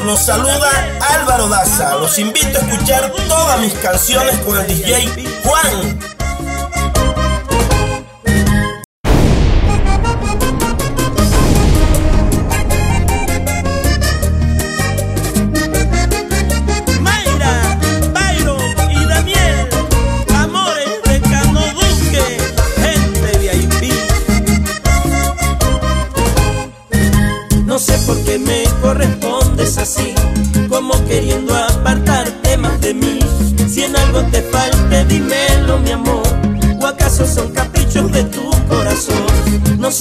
los saluda Álvaro Daza. Los invito a escuchar todas mis canciones con el DJ Juan.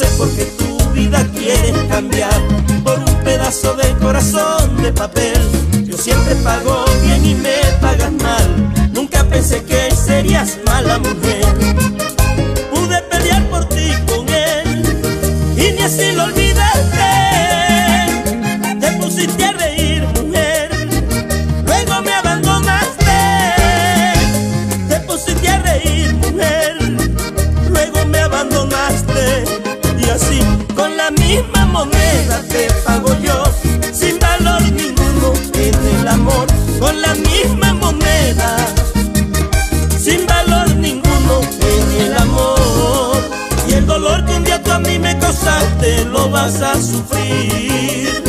Sé por qué tu vida quieres cambiar por un pedazo de corazón de papel. Yo siempre pago bien y me pagas mal. Nunca pensé que serías mala mujer. Pude pelear por ti con él y ni así lo olvidaste. Te pusiste a reír, mujer. Luego me abandonaste. Te pusiste a reír, mujer. Luego me abandonaste. Con la misma moneda te pago yo. Sin valor ninguno en el amor. Con la misma moneda. Sin valor ninguno en el amor. Y el dolor que un día tú a mí me causaste lo vas a sufrir.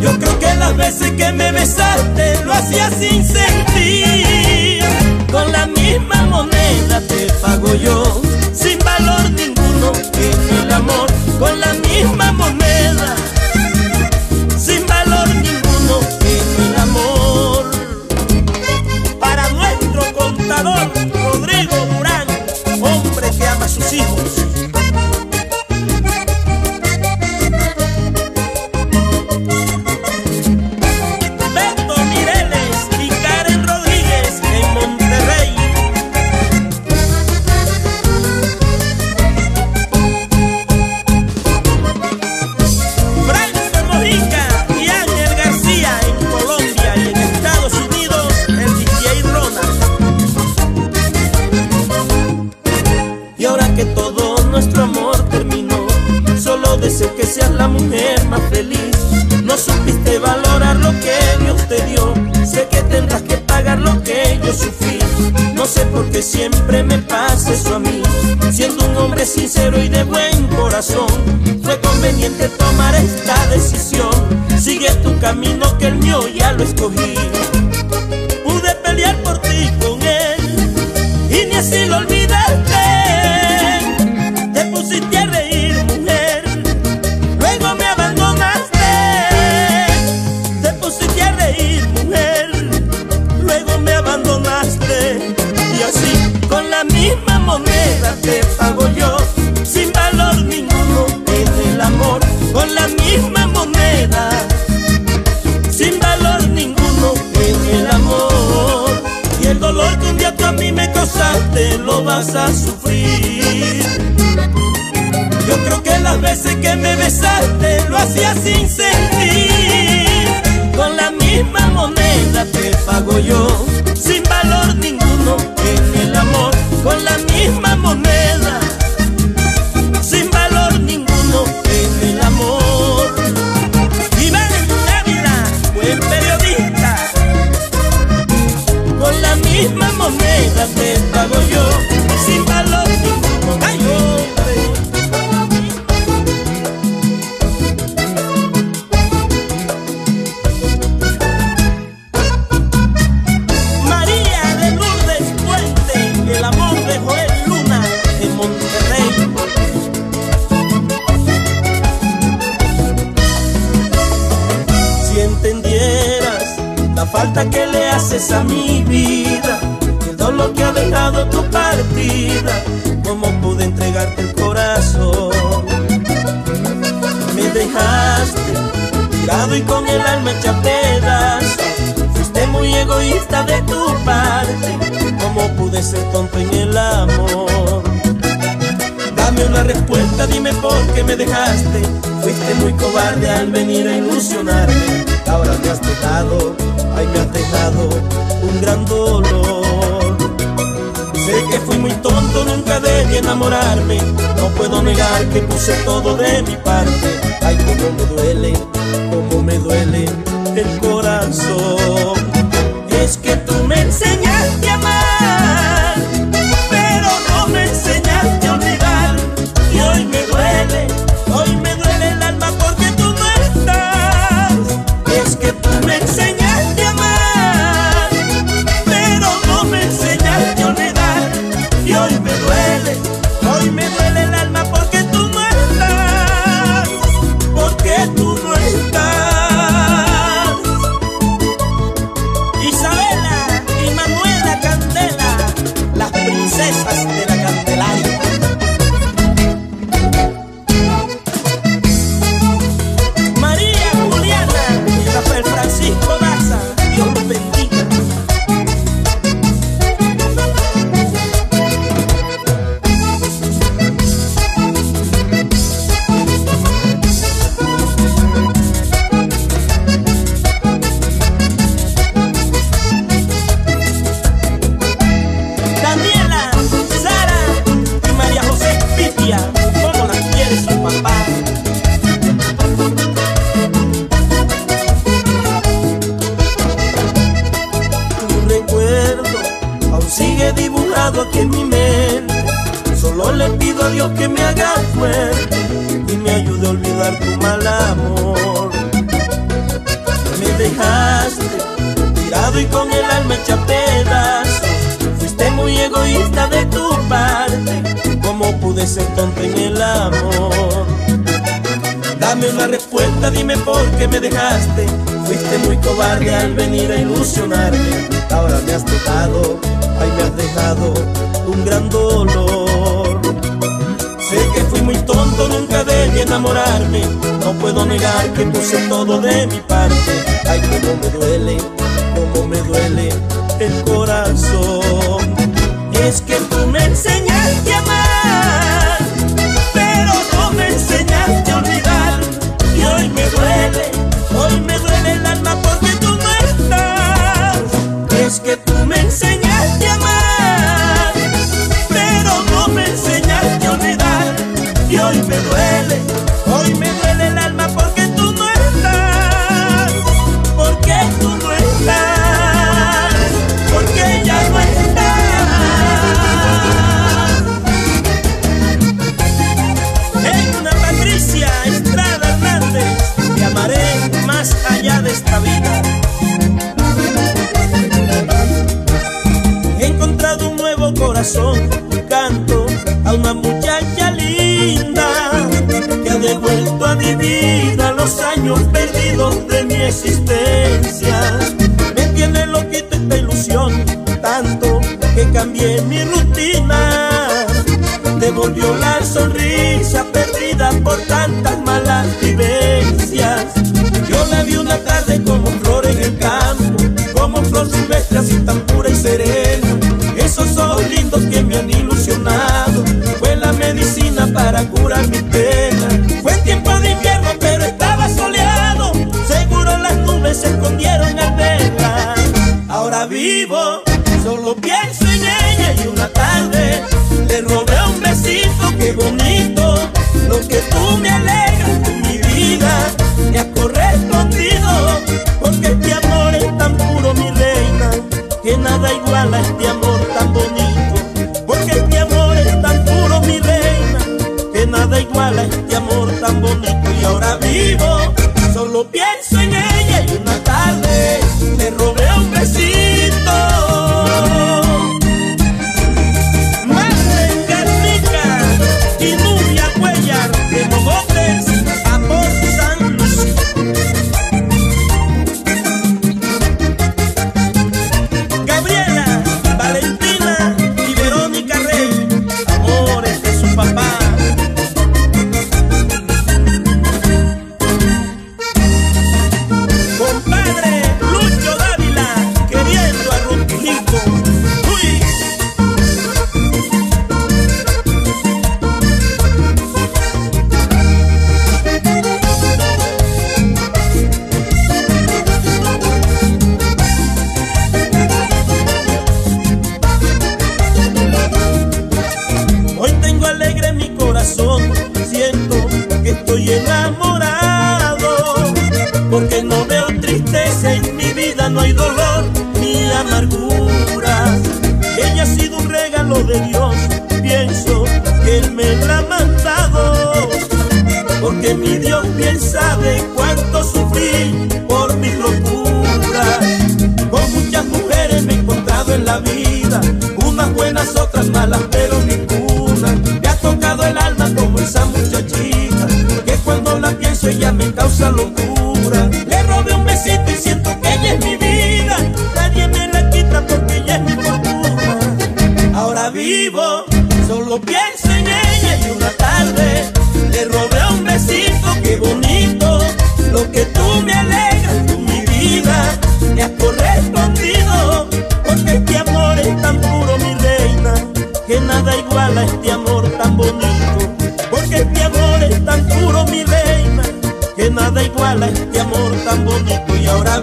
Yo creo que las veces que me besaste lo hacía sin sentir. Con la misma moneda te pago yo, sin valor ninguno en el amor. Con la qué siempre me pasa eso a mí, siendo un hombre sincero y de buen corazón. Fue conveniente tomar esta decisión, sigue tu camino que el mío ya lo escogí. Con la misma moneda cobarde al venir a ilusionarme. Ahora me has dejado, ay me has dejado un gran dolor. Sé que fui muy tonto, nunca debí enamorarme. No puedo negar que puse todo de mi parte. Ay cómo me duele, cómo me duele el corazón. Es que tú me enseñaste de mi parte. Ay, cómo me duele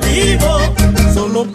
motivo, solo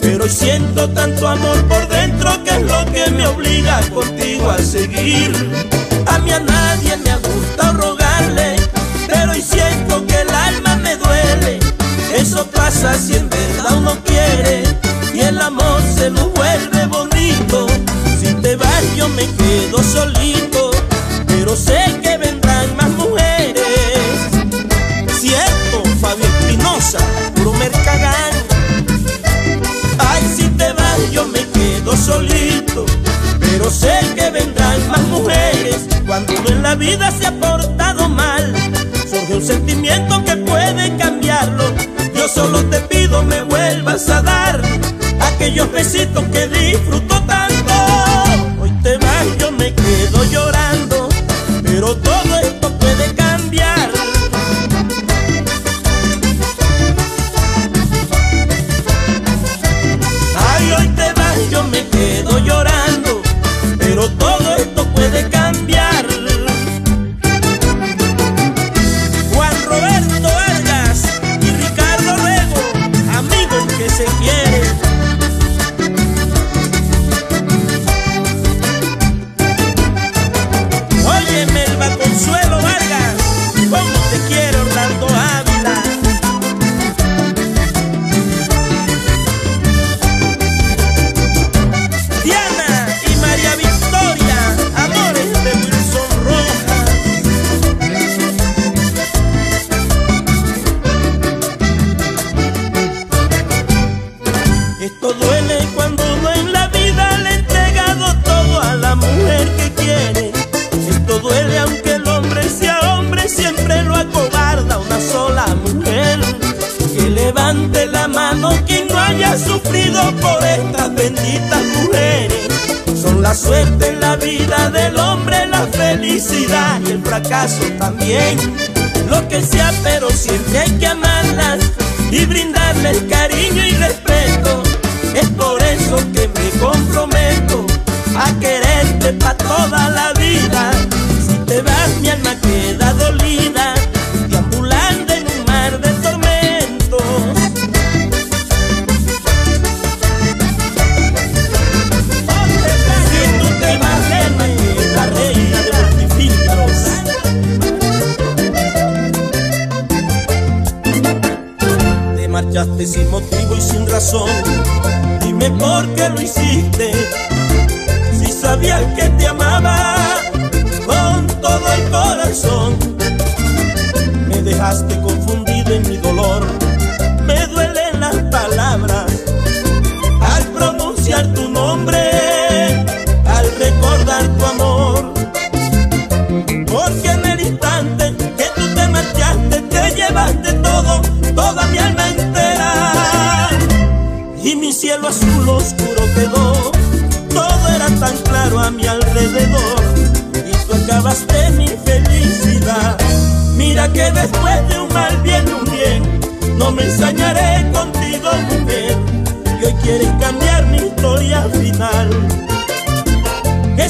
pero siento tanto amor por dentro que es lo que me obliga contigo a seguir. A mí a nadie me ha gustado rogarle, pero hoy siento que el alma me duele. Eso pasa siempre. vida se ha portado mal, surge un sentimiento que puede cambiarlo. Yo solo te pido me vuelvas a dar aquellos besitos que di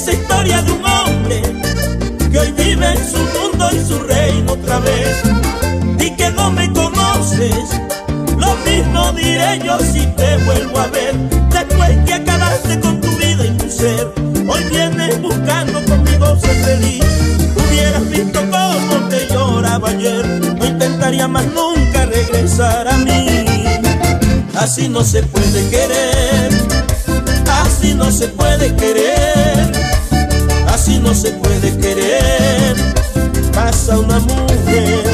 esa historia de un hombre que hoy vive en su mundo y su reino otra vez. Y que no me conoces, lo mismo diré yo si te vuelvo a ver. Después que acabaste con tu vida y tu ser, hoy vienes buscando conmigo ser feliz. Hubieras visto cómo te lloraba ayer, no intentaría más nunca regresar a mí. Así no se puede querer, así no se puede querer así no se puede querer. Pasa una mujer,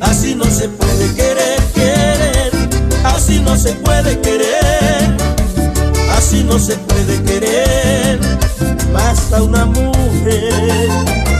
así no se puede querer, querer, así no se puede querer, así no se puede querer. Basta una mujer.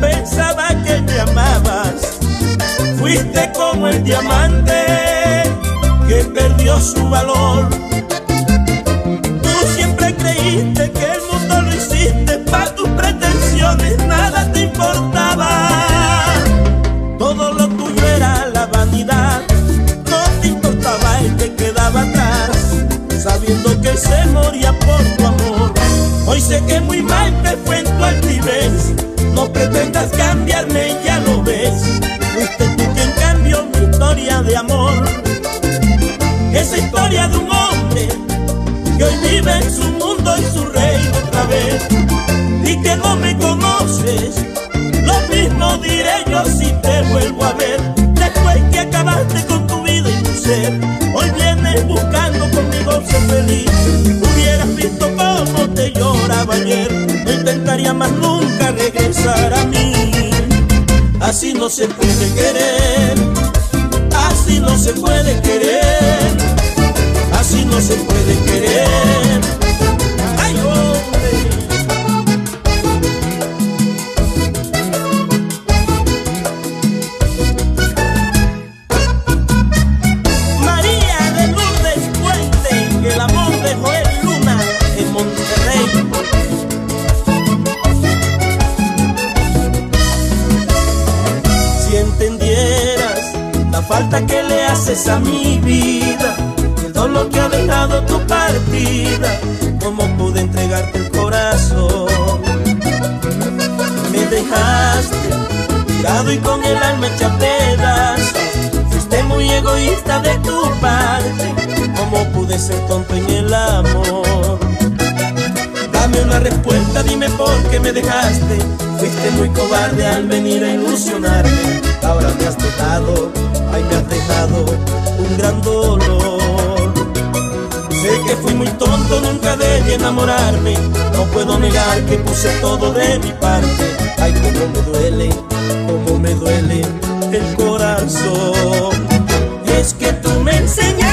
pensaba que me amabas. Fuiste como el diamante que perdió su valor. Tú siempre creíste que el mundo lo hiciste para tus pretensiones, nada te importaba. Todo lo tuyo era la vanidad, no te importaba y te quedaba atrás, sabiendo que se moría por tu amor. Hoy sé que muy mal te fue no pretendas cambiarme, ya lo ves. Fuiste tú quien cambió mi historia de amor. Esa historia de un hombre que hoy vive en su mundo y su reino otra vez. Y que no me conoces, lo mismo diré yo si te vuelvo a ver. Después que acabaste con tu vida y tu ser, hoy vienes buscando lloraba ayer, no intentaría más nunca regresar a mí. Así no se puede querer, así no se puede querer, así no se puede querer. Haces a mi vida, el dolor que ha dejado tu partida, cómo pude entregarte el corazón. Me dejaste tirado y con el alma hecha pedazos. Fuiste muy egoísta de tu parte, cómo pude ser tonto en el amor. Dame una respuesta, dime por qué me dejaste. Fuiste muy cobarde al venir a ilusionarme. Ahora me has dejado, ay me has dejado un gran dolor. Sé que fui muy tonto, nunca debí enamorarme. No puedo negar que puse todo de mi parte. Ay, cómo me duele, cómo me duele el corazón. Es que tú me enseñaste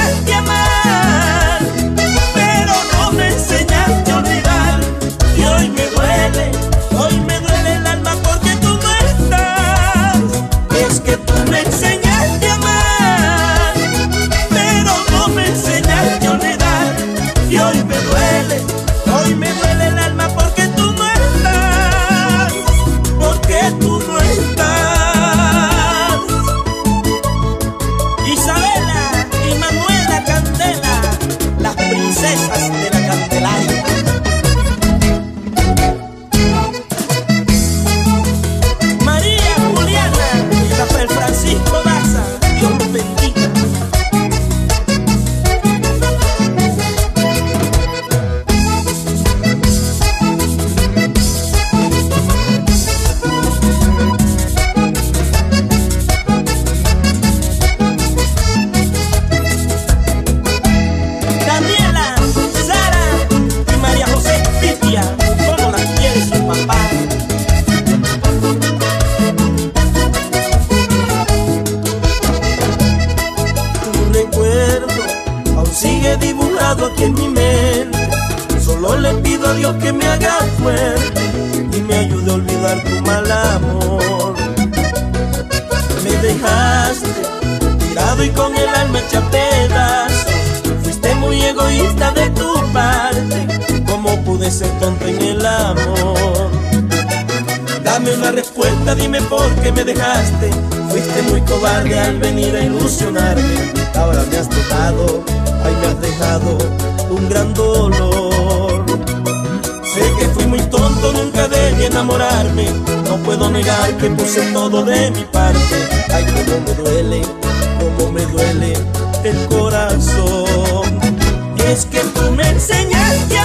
respuesta, dime por qué me dejaste. Fuiste muy cobarde al venir a ilusionarme. Ahora me has dejado, ay me has dejado un gran dolor. Sé que fui muy tonto, nunca debí enamorarme. No puedo negar que puse todo de mi parte. Ay, cómo me duele, cómo me duele el corazón. Es que tú me enseñaste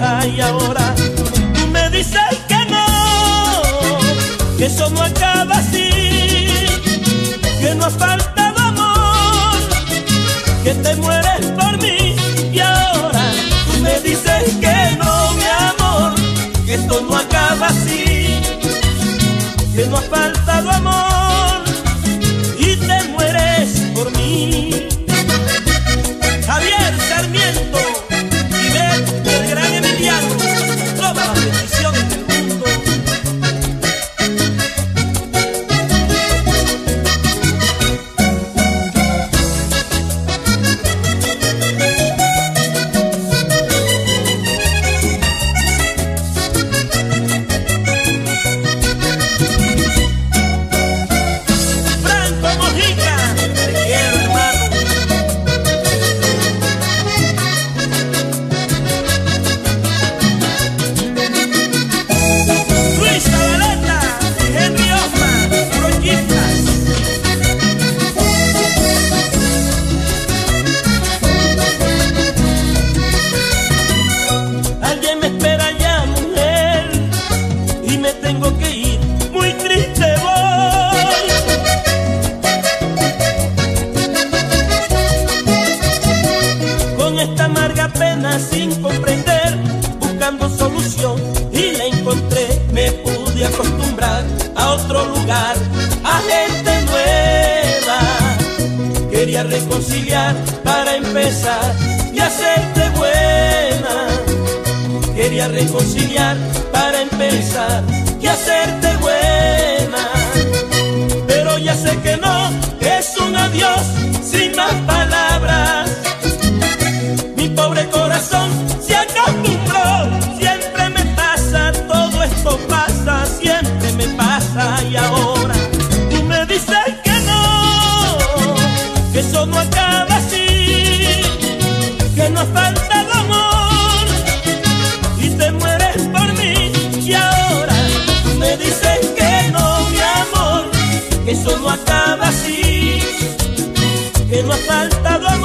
y ahora tú me dices que no, que eso no acaba así, que no ha faltado amor, que te mueres por mí y ahora tú me dices que no, mi amor, que esto no acaba así, que no ha faltado amor. que no ha faltado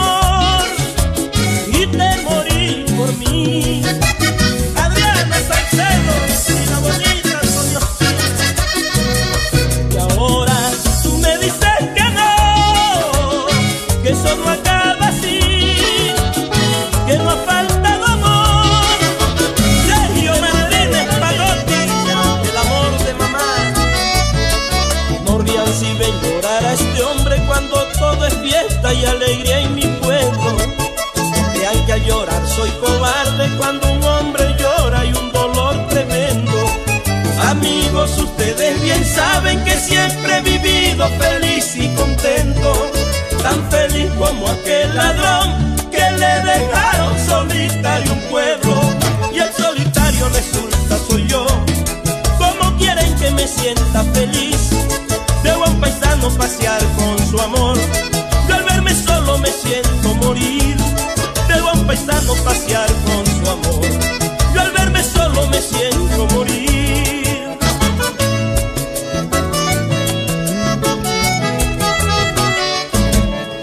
soy cobarde cuando un hombre llora y un dolor tremendo. Amigos, ustedes bien saben que siempre he vivido feliz y contento, tan feliz como aquel ladrón que le dejaron solitario un pueblo. Y el solitario resulta soy yo. ¿Cómo quieren que me sienta feliz? Debo a un paisano pasear con su amor. pasear con su amor. Yo al verme solo me siento morir.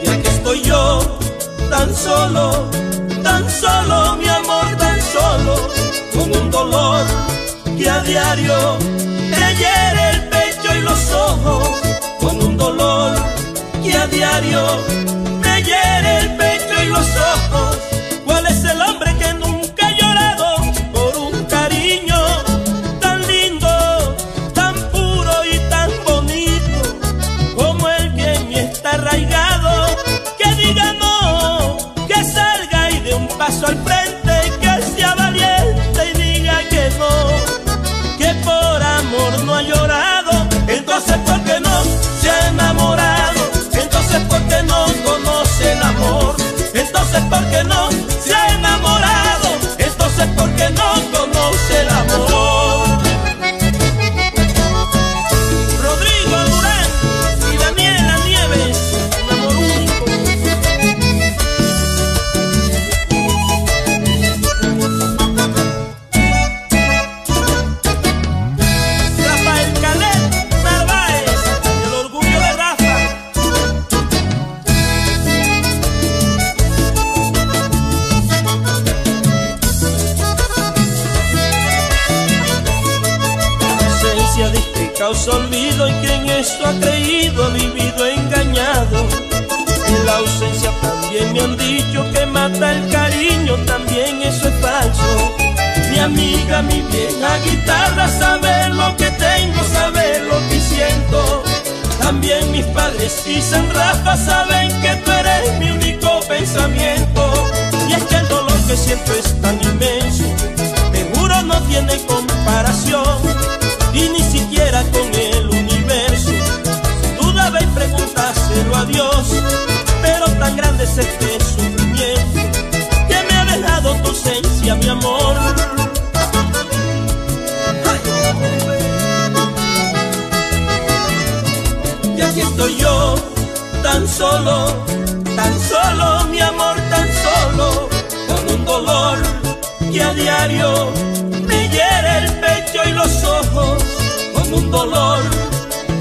Y aquí estoy yo, tan solo, tan solo, mi amor, tan solo, con un dolor que a diario me hiere el pecho y los ojos, con un dolor que a diario me hiere el pecho y los ojos. amiga, mi bien a guitarra, saber lo que tengo, saber lo que siento. También mis padres y San Rafa saben que tú eres mi único pensamiento. Y es que el dolor que siento es tan inmenso, te juro no tiene comparación, y ni siquiera con el universo. Duda y preguntárselo a Dios, pero tan grande es este estoy yo, tan solo, tan solo, mi amor, tan solo, con un dolor que a diario me hiere el pecho y los ojos, con un dolor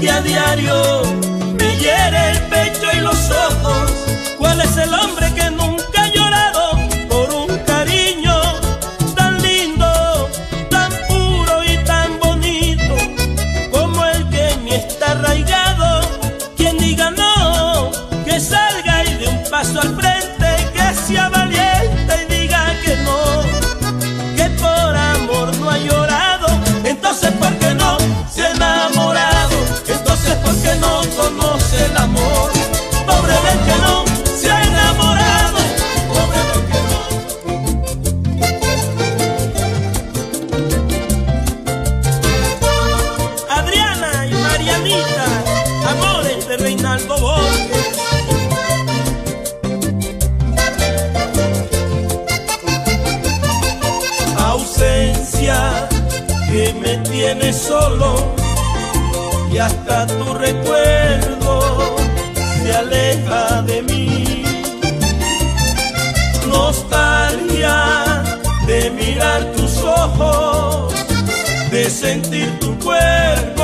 que a diario me hiere el pecho y los ojos. ¿Cuál es el hombre de mí. Nostalgia de mirar tus ojos, de sentir tu cuerpo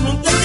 lugar não